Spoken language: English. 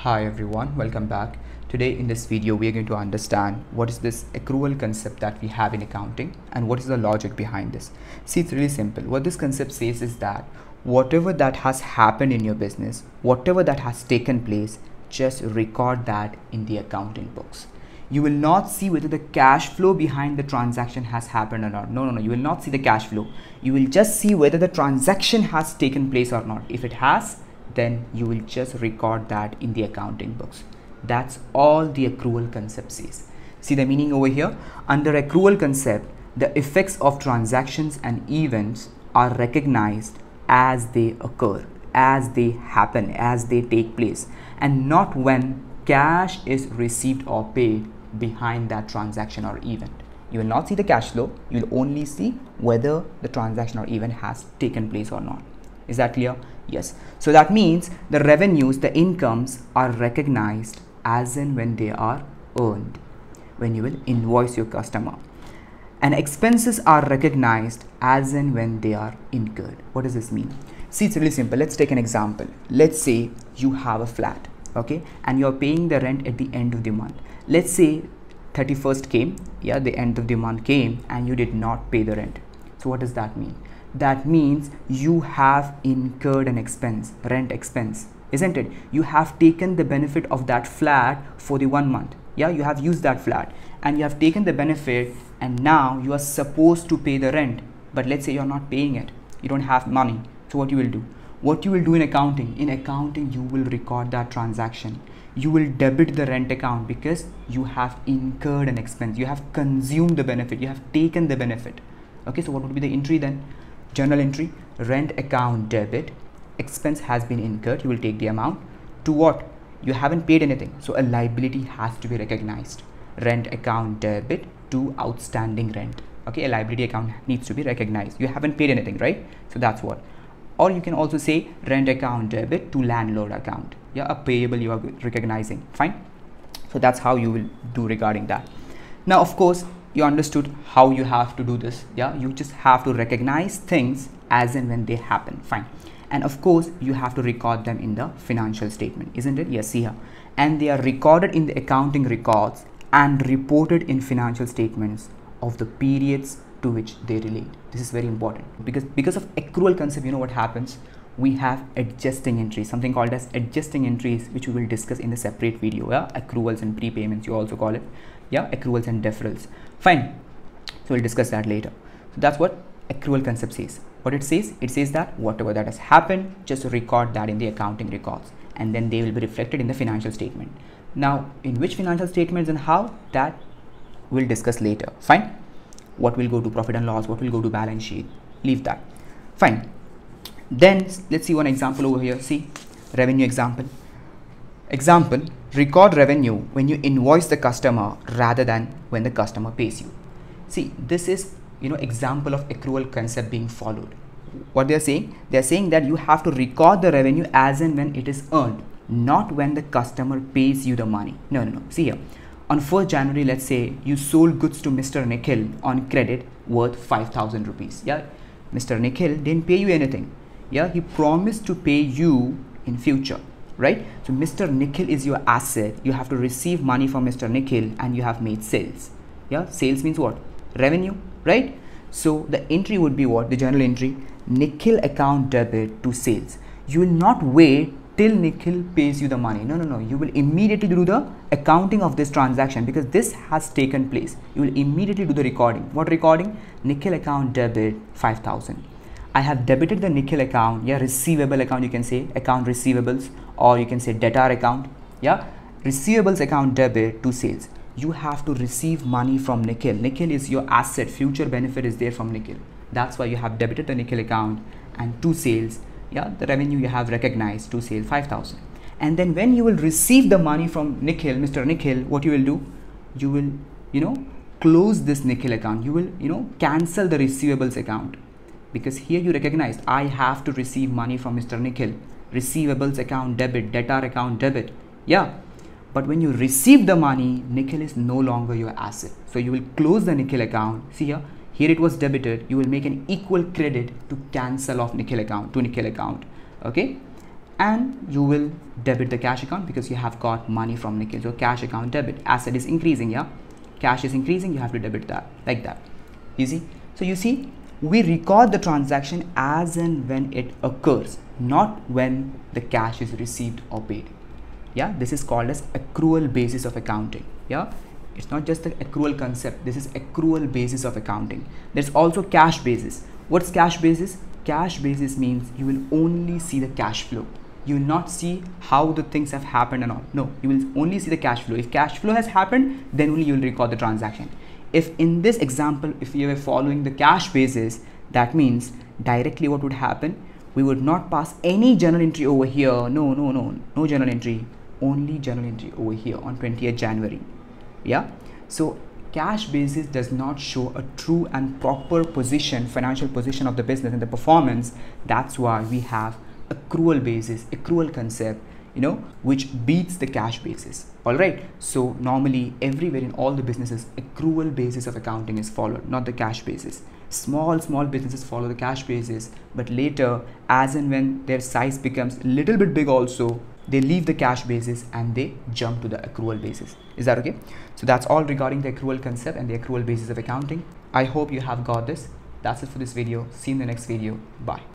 Hi everyone, welcome back. Today in this video we are going to understand what is this accrual concept that we have in accounting and what is the logic behind this. See it's really simple. What this concept says is that whatever that has happened in your business, whatever that has taken place, just record that in the accounting books. You will not see whether the cash flow behind the transaction has happened or not. No, no, no. You will not see the cash flow. You will just see whether the transaction has taken place or not. If it has, then you will just record that in the accounting books. That's all the accrual concept says. See the meaning over here? Under accrual concept, the effects of transactions and events are recognized as they occur, as they happen, as they take place, and not when cash is received or paid behind that transaction or event. You will not see the cash flow, you will only see whether the transaction or event has taken place or not. Is that clear? Yes. So that means the revenues, the incomes are recognized as and when they are earned, when you will invoice your customer. And expenses are recognized as and when they are incurred. What does this mean? See, it's really simple. Let's take an example. Let's say you have a flat, okay, and you're paying the rent at the end of the month. Let's say 31st came, yeah, the end of the month came, and you did not pay the rent. So, what does that mean? That means you have incurred an expense, rent expense, isn't it? You have taken the benefit of that flat for the one month. Yeah, you have used that flat and you have taken the benefit and now you are supposed to pay the rent. But let's say you're not paying it, you don't have money. So, what you will do? What you will do in accounting? In accounting, you will record that transaction. You will debit the rent account because you have incurred an expense. You have consumed the benefit. You have taken the benefit. Okay, so what would be the entry then? Journal entry rent account debit expense has been incurred you will take the amount. To what? You haven't paid anything so a liability has to be recognized. Rent account debit to outstanding rent okay? A liability account needs to be recognized. You haven't paid anything right? So that's what. Or you can also say rent account debit to landlord account. Yeah a payable you are recognizing. Fine. So that's how you will do regarding that. Now of course you understood how you have to do this. Yeah you just have to recognize things as and when they happen. Fine. And of course you have to record them in the financial statement isn't it? Yes here and they are recorded in the accounting records and reported in financial statements of the periods to which they relate. This is very important. Because because of accrual concept you know what happens? We have adjusting entries something called as adjusting entries which we will discuss in the separate video. Yeah accruals and prepayments you also call it yeah accruals and deferrals. Fine. So we'll discuss that later. So that's what accrual concept says. What it says it says that whatever that has happened just record that in the accounting records and then they will be reflected in the financial statement. Now in which financial statements and how that we'll discuss later. Fine. What will go to profit and loss what will go to balance sheet leave that. Fine. Then let's see one example over here. See revenue example. Example record revenue when you invoice the customer rather than when the customer pays you. See this is you know example of accrual concept being followed. What they're saying they're saying that you have to record the revenue as and when it is earned not when the customer pays you the money. No no no. See here. On 1st january let's say you sold goods to mr nikhil on credit worth 5000 rupees. Yeah mr nikhil didn't pay you anything. Yeah he promised to pay you in future right? So mr nikhil is your asset. You have to receive money from mr nikhil and you have made sales. Yeah? Sales means what? Revenue right? So the entry would be what? The journal entry. Nikhil account debit to sales. You will not wait till nikhil pays you the money. No no no. You will immediately do the accounting of this transaction because this has taken place. You will immediately do the recording. What recording? Nikhil account debit 5000 I have debited the Nikhil account, yeah, receivable account, you can say. Account receivables, or you can say debtor account, yeah, receivables account debit to sales. You have to receive money from Nikhil. Nikhil is your asset, future benefit is there from Nikhil. That's why you have debited the Nikhil account and to sales, yeah, the revenue you have recognized to sale 5000. And then when you will receive the money from Nikhil, Mr. Nikhil, what you will do? You will, you know, close this Nikhil account. You will, you know, cancel the receivables account because here you recognize I have to receive money from Mr. Nikhil receivables account debit debtor account debit yeah but when you receive the money Nikhil is no longer your asset so you will close the Nikhil account see here here it was debited you will make an equal credit to cancel off Nikhil account to Nikhil account okay and you will debit the cash account because you have got money from Nikhil. So cash account debit, asset is increasing, yeah? Cash is increasing, you have to debit that, like that. Easy? So you see, we record the transaction as and when it occurs, not when the cash is received or paid. Yeah, this is called as accrual basis of accounting. Yeah, it's not just the accrual concept, this is accrual basis of accounting. There's also cash basis. What's cash basis? Cash basis means you will only see the cash flow you will not see how the things have happened and all. No, you will only see the cash flow. If cash flow has happened, then only you will record the transaction. If in this example, if you were following the cash basis, that means directly what would happen? We would not pass any journal entry over here. No, no, no, no journal entry. Only journal entry over here on 20th January. Yeah. So cash basis does not show a true and proper position, financial position of the business and the performance. That's why we have accrual basis, accrual concept, you know, which beats the cash basis. All right. So normally everywhere in all the businesses, accrual basis of accounting is followed, not the cash basis. Small, small businesses follow the cash basis, but later, as and when their size becomes a little bit big also, they leave the cash basis and they jump to the accrual basis. Is that okay? So that's all regarding the accrual concept and the accrual basis of accounting. I hope you have got this. That's it for this video. See you in the next video. Bye.